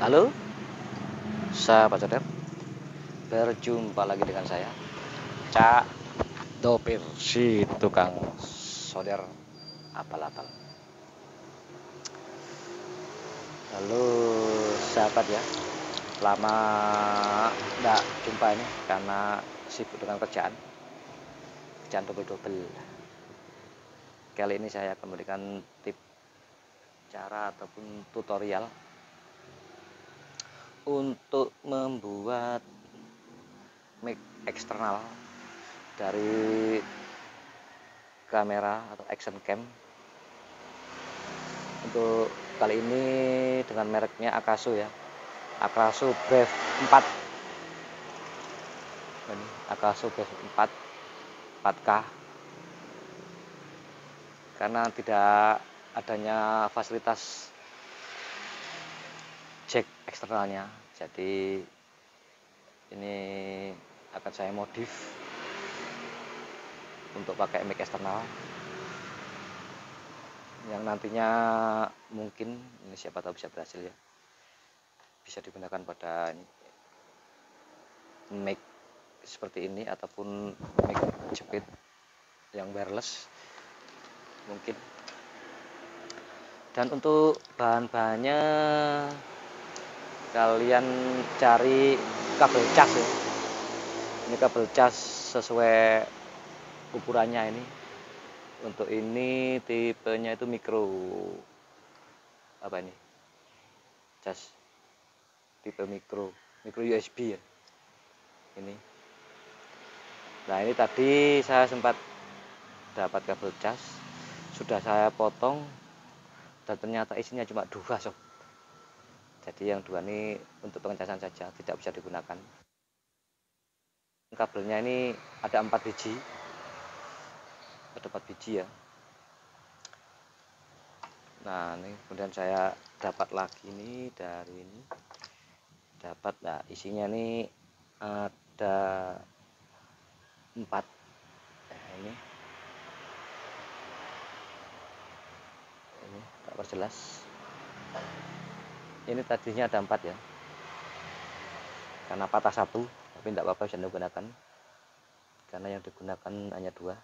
Halo, sahabat Soder. Berjumpa lagi dengan saya, Cak Dopir, si tukang solder apal-apal. Halo, sahabat ya. Lama tidak jumpa ini karena sibuk dengan kerjaan. Kerjaan double-double. Kali ini saya akan memberikan tip cara ataupun tutorial untuk membuat mic eksternal dari kamera atau action cam. Untuk kali ini dengan mereknya Akaso ya. Akaso Brev 4 ini Akaso Brev 4 4K karena tidak adanya fasilitas eksternalnya. Jadi ini akan saya modif untuk pakai mic eksternal. Yang nantinya mungkin ini siapa tahu bisa berhasil ya. Bisa digunakan pada mic seperti ini ataupun mic jepit yang wireless. Mungkin. Dan untuk bahan-bahannya kalian cari kabel cas ya. Ini kabel cas sesuai ukurannya ini. Untuk ini tipenya itu mikro. Apa ini? Cas. Tipe mikro. Mikro USB ya. Ini. Nah ini tadi saya sempat dapat kabel cas. Sudah saya potong. Dan ternyata isinya cuma dua sob jadi yang dua ini untuk pengecasan saja tidak bisa digunakan. Kabelnya ini ada empat biji. Ada empat biji ya. Nah ini kemudian saya dapat lagi ini dari ini. Dapat nah isinya ini ada empat. Nah, ini. Ini tak perjelas ini tadinya ada empat ya. Karena patah satu tapi tidak apa-apa bisa digunakan karena yang digunakan hanya dua.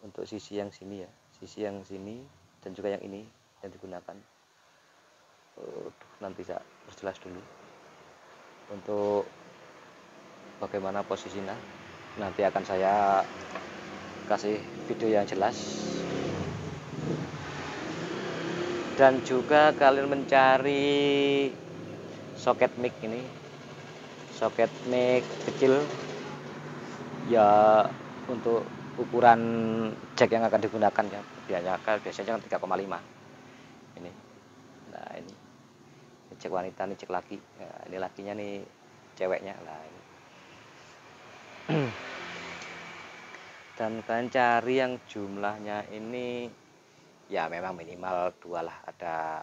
Untuk sisi yang sini ya. Sisi yang sini dan juga yang ini yang digunakan. Uh, nanti saya perjelas dulu. Untuk bagaimana posisinya nanti akan saya kasih video yang jelas dan juga kalian mencari soket mic ini. Soket mic kecil. Ya untuk ukuran jack yang akan digunakan ya. Biasanya biasanya 3,5 ini. Nah ini. Cek wanita nih cek laki. Nah, ini lakinya nih ceweknya. Lah ini. Dan kalian cari yang jumlahnya ini ya memang minimal dua lah. Ada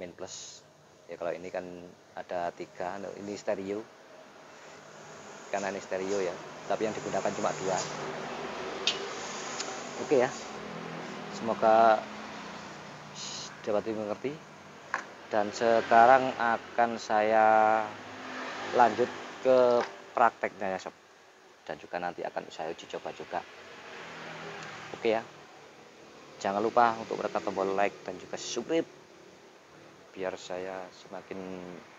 min plus. Ya kalau ini kan ada tiga ini stereo. Karena ini stereo ya. Tapi yang digunakan cuma dua. Oke ya. Semoga dapat dimengerti. Dan sekarang akan saya lanjut ke prakteknya ya sob. Dan juga nanti akan saya uji coba juga. Oke ya Jangan lupa untuk menekan tombol like dan juga subscribe biar saya semakin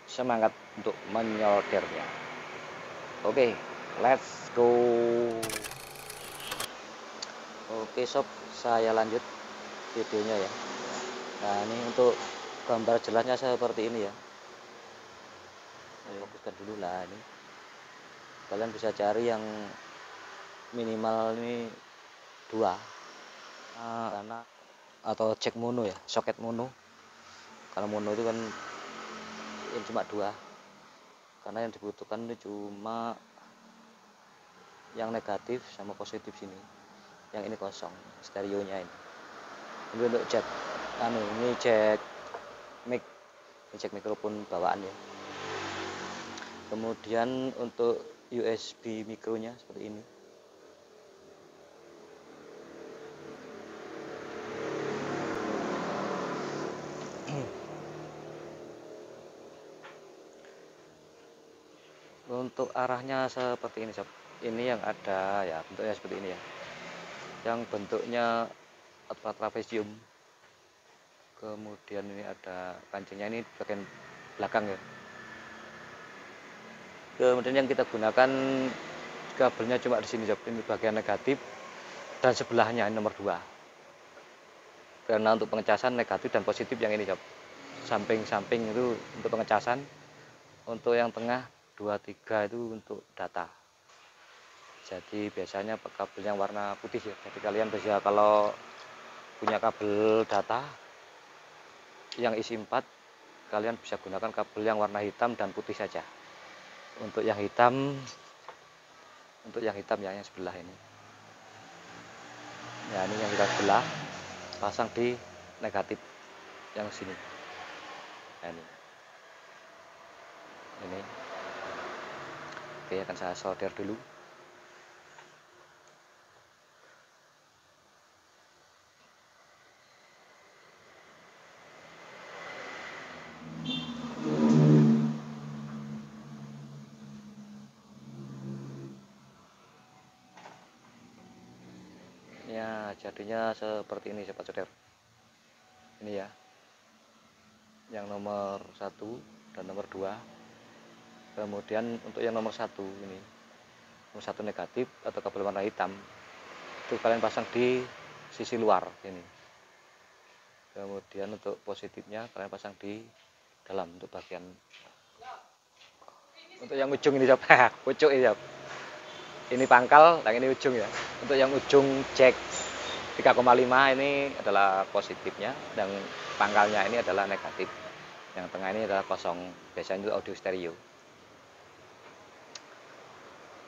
semangat untuk menyoldernya. Oke, let's go. Oke sob, saya lanjut videonya ya. Nah ini untuk gambar jelasnya seperti ini ya. Saya fokuskan dulu lah ini. Kalian bisa cari yang minimal ini dua Ah, karena atau cek mono ya soket mono. Kalau mono itu kan yang cuma dua. Karena yang dibutuhkan itu cuma yang negatif sama positif sini. Yang ini kosong stereonya ini. Ini untuk cek anu ini cek mic ini cek mikrofon bawaan ya kemudian untuk USB mikronya seperti ini untuk arahnya seperti ini sob. Ini yang ada ya bentuknya seperti ini ya. Yang bentuknya trapesium kemudian ini ada kancingnya ini bagian belakang ya. Kemudian yang kita gunakan kabelnya cuma di sini sob. Ini bagian negatif. Dan sebelahnya ini nomor dua. Karena untuk pengecasan negatif dan positif yang ini sob. Samping-samping itu untuk pengecasan. Untuk yang tengah dua tiga itu untuk data. Jadi biasanya kabelnya warna putih ya. Jadi kalian bisa kalau punya kabel data yang isi 4 kalian bisa gunakan kabel yang warna hitam dan putih saja. Untuk yang hitam untuk yang hitam ya yang sebelah ini. Ya ini yang kita sebelah pasang di negatif yang sini. Nah, ini. Ini oke akan saya solder dulu. Ya jadinya seperti ini sobat saudara ini ya. Yang nomor satu dan nomor dua kemudian untuk yang nomor satu ini nomor satu negatif atau kabel warna hitam itu kalian pasang di sisi luar ini. Kemudian untuk positifnya kalian pasang di dalam untuk bagian. Untuk yang ujung ini coba pucuk ini coba ini pangkal dan ini ujung ya. Untuk yang ujung jack 3,5 ini adalah positifnya dan pangkalnya ini adalah negatif. Yang tengah ini adalah kosong. Biasanya itu audio stereo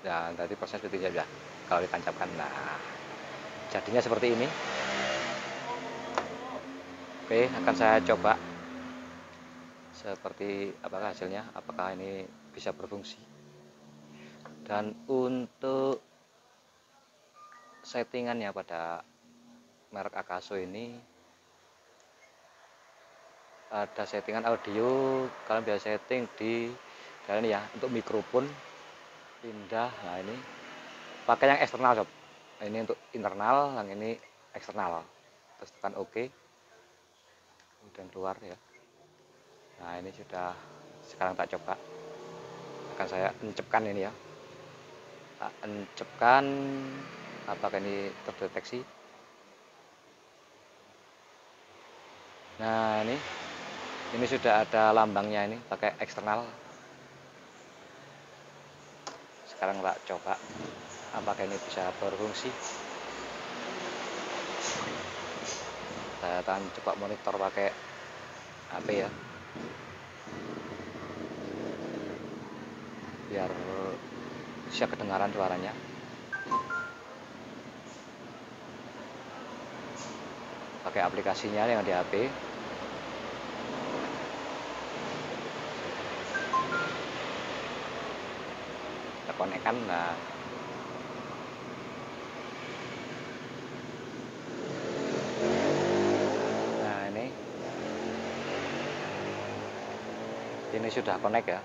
dan tadi proses seperti saja kalau ditancapkan. Nah jadinya seperti ini. Oke akan saya coba seperti apakah hasilnya apakah ini bisa berfungsi. Dan untuk settingannya pada merek Akaso ini ada settingan audio. Kalian bisa setting di kalian ya untuk mikrofon pindah. Nah ini pakai yang eksternal sob. Nah, ini untuk internal yang ini eksternal. Terus tekan OK. Kemudian keluar ya. Nah ini sudah sekarang tak coba. Akan saya encepkan ini ya. Encepkan apakah ini terdeteksi? Nah ini. Ini sudah ada lambangnya ini pakai eksternal sekarang tak coba apakah ini bisa berfungsi? Saya akan coba monitor pakai HP ya? Biar bisa kedengaran suaranya. Pakai aplikasinya yang di HP konekkan nah. Nah ini. Ini sudah connect ya.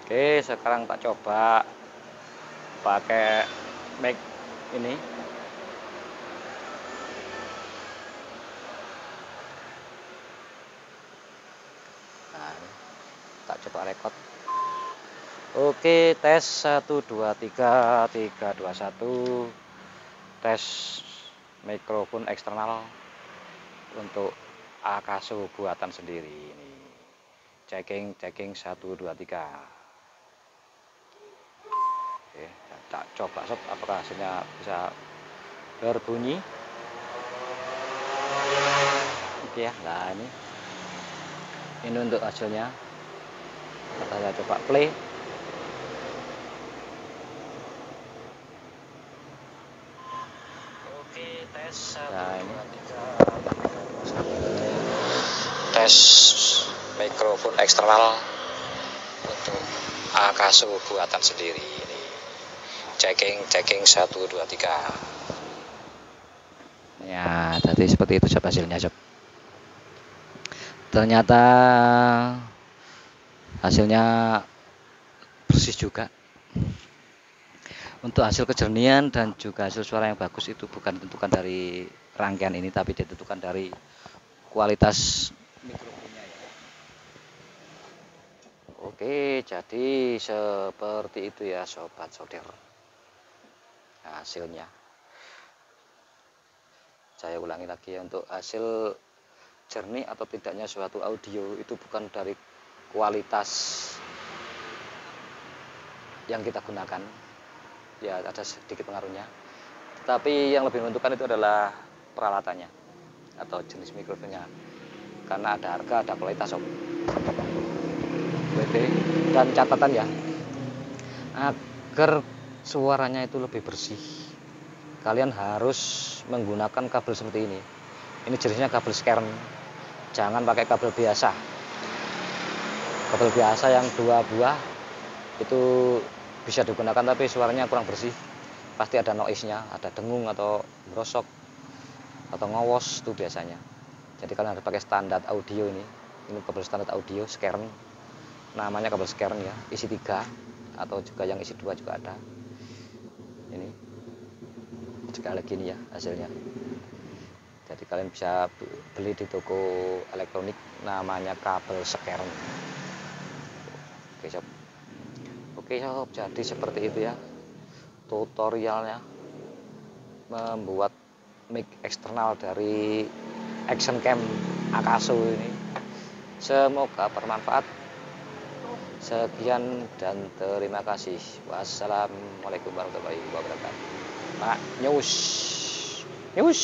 Oke, sekarang tak coba pakai mic ini. Coba record. Oke, tes 1 2 3 3 2 1. Tes mikrofon eksternal untuk Akaso buatan sendiri ini. Checking checking 1 2 3. Oke, tak coba sob apakah hasilnya bisa berbunyi. Oke ya, nah ini ini untuk hasilnya. Kita saya coba play. Oke, tes nah, ini. Tes mikrofon eksternal untuk Akaso buatan sendiri ini checking checking 1 2 3 ya jadi seperti itu sob hasilnya sob ternyata hasilnya persis juga. Untuk hasil kejernihan dan juga hasil suara yang bagus itu bukan ditentukan dari rangkaian ini tapi ditentukan dari kualitas mikrofonnya ya. Oke jadi seperti itu ya sobat soder. Hasilnya. Saya ulangi lagi ya untuk hasil jernih atau tidaknya suatu audio itu bukan dari kualitas yang kita gunakan. Ya ada sedikit pengaruhnya. Tetapi yang lebih menentukan itu adalah peralatannya atau jenis mikrofonnya. Karena ada harga ada kualitas WD dan catatan ya. Agar suaranya itu lebih bersih kalian harus menggunakan kabel seperti ini. Ini jenisnya kabel skern jangan pakai kabel biasa kabel biasa yang dua buah itu bisa digunakan tapi suaranya kurang bersih. Pasti ada noise-nya ada dengung atau merosok atau ngowos itu biasanya. Jadi kalian harus pakai standar audio ini. Ini kabel standar audio skern namanya kabel skern ya isi tiga atau juga yang isi dua juga ada. Ini juga lagi ini ya hasilnya. Jadi kalian bisa beli di toko elektronik namanya kabel skern oke sob Oke sob, jadi seperti itu ya tutorialnya membuat mic eksternal dari action cam Akaso ini. Semoga bermanfaat. Sekian dan terima kasih. Wassalamualaikum warahmatullahi wabarakatuh. Pak News. News.